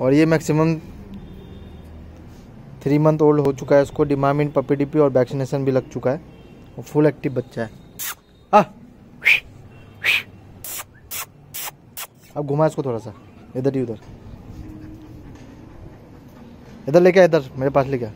और ये maximum three month old हो चुका है उसको डिमामिन पपी डिपी और वैक्सीनेशन भी लग चुका है। और फुल एक्टिव बच्चा है। आ! अब घुमा इसको थोड़ा सा। इधर ही उधर। इधर लेके इधर। मेरे पास लेके